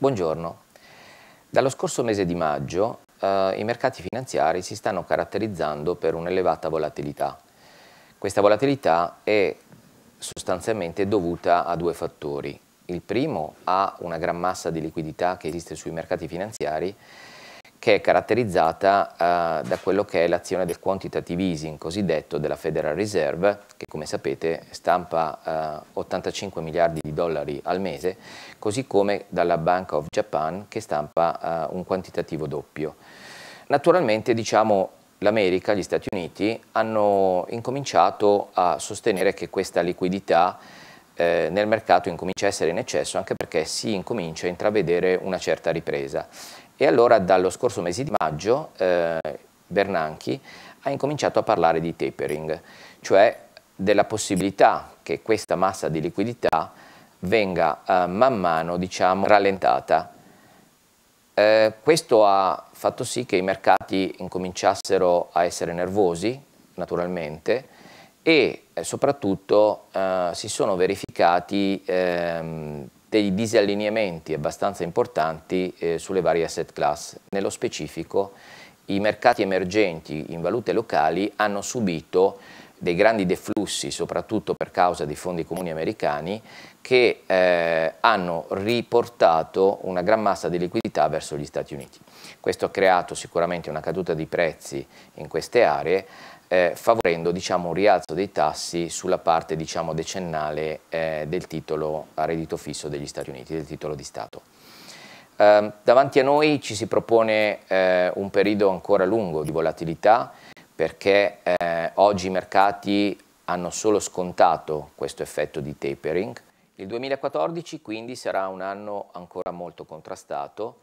Buongiorno. Dallo scorso mese di maggio eh, i mercati finanziari si stanno caratterizzando per un'elevata volatilità. Questa volatilità è sostanzialmente dovuta a due fattori. Il primo ha una gran massa di liquidità che esiste sui mercati finanziari che è caratterizzata uh, da quello che è l'azione del quantitative easing cosiddetto della Federal Reserve, che come sapete stampa uh, 85 miliardi di dollari al mese, così come dalla Bank of Japan che stampa uh, un quantitativo doppio. Naturalmente diciamo l'America, gli Stati Uniti hanno incominciato a sostenere che questa liquidità eh, nel mercato incomincia a essere in eccesso anche perché si incomincia a intravedere una certa ripresa e allora dallo scorso mese di maggio eh, Bernanchi ha incominciato a parlare di tapering, cioè della possibilità che questa massa di liquidità venga eh, man mano diciamo, rallentata. Eh, questo ha fatto sì che i mercati incominciassero a essere nervosi, naturalmente, e eh, soprattutto eh, si sono verificati ehm, dei disallineamenti abbastanza importanti eh, sulle varie asset class. Nello specifico i mercati emergenti in valute locali hanno subito dei grandi deflussi, soprattutto per causa dei fondi comuni americani, che eh, hanno riportato una gran massa di liquidità verso gli Stati Uniti. Questo ha creato sicuramente una caduta di prezzi in queste aree, eh, favorendo diciamo, un rialzo dei tassi sulla parte diciamo, decennale eh, del titolo a reddito fisso degli Stati Uniti, del titolo di Stato. Eh, davanti a noi ci si propone eh, un periodo ancora lungo di volatilità perché eh, oggi i mercati hanno solo scontato questo effetto di tapering. Il 2014 quindi sarà un anno ancora molto contrastato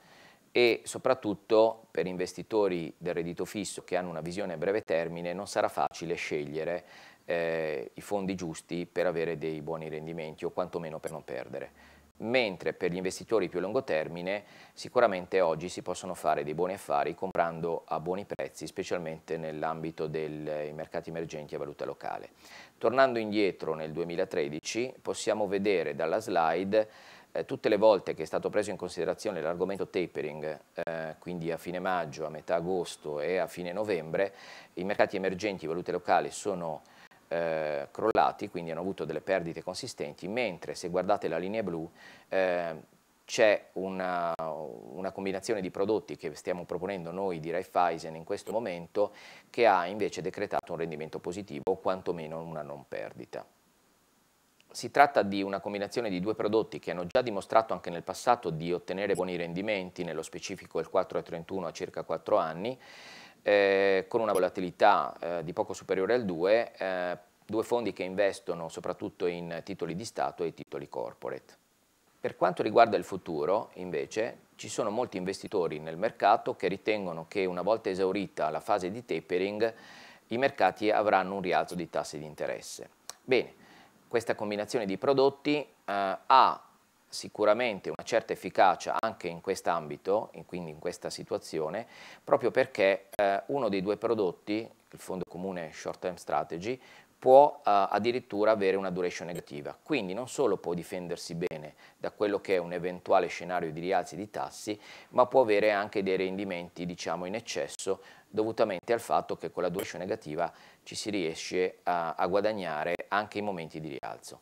e soprattutto per investitori del reddito fisso che hanno una visione a breve termine non sarà facile scegliere eh, i fondi giusti per avere dei buoni rendimenti o quantomeno per non perdere. Mentre per gli investitori più a lungo termine sicuramente oggi si possono fare dei buoni affari comprando a buoni prezzi, specialmente nell'ambito dei mercati emergenti a valuta locale. Tornando indietro nel 2013 possiamo vedere dalla slide eh, tutte le volte che è stato preso in considerazione l'argomento tapering, eh, quindi a fine maggio, a metà agosto e a fine novembre, i mercati emergenti e valute locali sono eh, crollati, quindi hanno avuto delle perdite consistenti, mentre se guardate la linea blu eh, c'è una, una, combinazione di prodotti che stiamo proponendo noi di Raiffeisen in questo momento che ha invece decretato un rendimento positivo o quantomeno una non perdita. Si tratta di una combinazione di due prodotti che hanno già dimostrato anche nel passato di ottenere buoni rendimenti, nello specifico il 4,31 a circa 4 anni, eh, con una volatilità eh, di poco superiore al 2, eh, due fondi che investono soprattutto in titoli di Stato e titoli corporate. Per quanto riguarda il futuro, invece, ci sono molti investitori nel mercato che ritengono che una volta esaurita la fase di tapering, i mercati avranno un rialzo di tassi di interesse. Bene, questa combinazione di prodotti eh, ha sicuramente una certa efficacia anche in quest'ambito, quindi in questa situazione, proprio perché eh, uno dei due prodotti, il fondo comune Short Term Strategy, può uh, addirittura avere una duration negativa. Quindi non solo può difendersi bene da quello che è un eventuale scenario di rialzi di tassi, ma può avere anche dei rendimenti diciamo, in eccesso dovutamente al fatto che con la duration negativa ci si riesce a, a guadagnare anche in momenti di rialzo.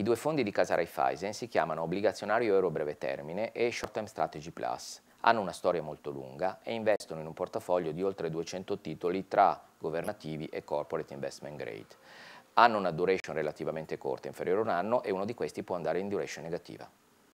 I due fondi di Casa Raiffeisen si chiamano Obbligazionario Euro Breve Termine e Short Term Strategy Plus. Hanno una storia molto lunga e investono in un portafoglio di oltre 200 titoli tra governativi e corporate investment grade. Hanno una duration relativamente corta, inferiore a un anno, e uno di questi può andare in duration negativa.